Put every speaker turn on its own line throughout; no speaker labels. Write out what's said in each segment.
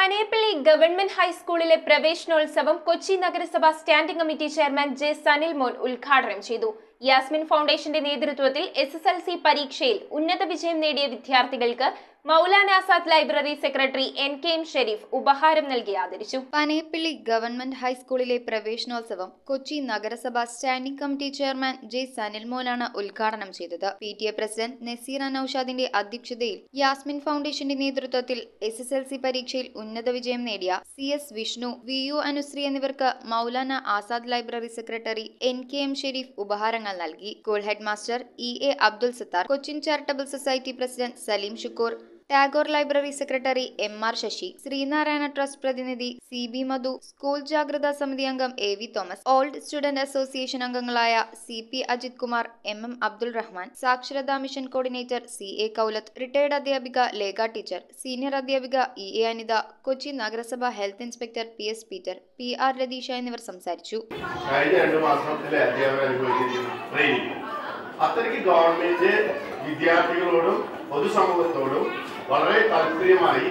Panayappilly government ഹൈസ്കൂളിലെ പ്രവേശനോത്സവം കൊച്ചി നഗരസഭ standing committee chairman J Sanil Mon ഉദ്ഘാടനം ചെയ്തു. യാസ്മിൻ ഫൗണ്ടേഷന്റെ നേതൃത്വത്തിൽ എസ് എസ് എൽ സി പരീക്ഷയിൽ ഉന്നത വിജയം നേടിയ വിദ്യാർത്ഥികൾക്ക് Maulana Azad library secretary N K M Sharif ഉപഹാരം നൽകി ആദരിച്ചു.
പനയപ്പള്ളി ഗവൺമെന്റ് ഹൈസ്കൂളിലെ പ്രവേശനോത്സവം കൊച്ചി നഗരസഭ സ്റ്റാൻഡിംഗ് കമ്മിറ്റി ചെയർമാൻ ജെ സനിൽമോനാണ് ഉദ്ഘാടനം ചെയ്തത്. P T A president Nazeer നൌഷാദിന്റെ അധ്യക്ഷതയിൽ യാസ്മിൻ ഫൗണ്ടേഷന്റെ നേതൃത്വത്തിൽ എസ് എസ് എൽ സി പരീക്ഷയിൽ ഉന്നത വിജയം നേടിയ C S Vishnu V U Anusree എന്നിവർക്ക് Maulana Azad library secretary N K M Sharif ഉപഹാരങ്ങൾ നൽകി. School head master E. A. Abdul Sathar Cochin charitable society president Saleem Shukoor Tagore library secretary M R Sasi Sreenarayana trust പ്രതിനിധി C B Madhu school ജാഗ്രതാ സമിതി അംഗം A V Thomas old student association അംഗങ്ങളായ C P Ajith Kumar M M Abdul Rahman സാക്ഷരതാ mission coordinator C A Kaulath retired അധ്യാപിക Lekha teacher senior അധ്യാപിക E A Anitha Kochi നഗരസഭ health inspector P S Peter P R Ratheesh എന്നിവർ സംസാരിച്ചു.
അത്രയ്ക്ക് government വിദ്യാർത്ഥികളോടും പൊതുസമൂഹത്തോടും വളരെ താല്പര്യമായി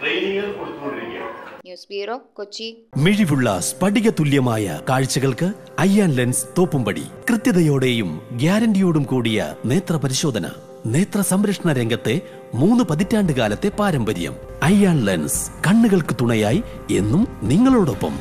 ട്രെയിനിങ്ങുകൾ കൊടുത്തുകൊണ്ടിരിക്കുകയാണ്.
News bureau Kochi.
മിഴിവുള്ള സ്ഫടിക തുല്യമായ കാഴ്ചകൾക്ക് അയ്യാൻ ലെൻസ് തോപ്പുംപടി കൃത്യതയോടെയും ഗ്യാരണ്ടിയോടും കൂടിയ നേത്ര പരിശോധന നേത്ര സംരക്ഷണ രംഗത്തെ മൂന്ന് പതിറ്റാണ്ട് കാലത്തെ പാരമ്പര്യം. അയ്യാൻ ലെൻസ് കണ്ണുകൾക്ക് തുണയായി എന്നും നിങ്ങളോടൊപ്പം.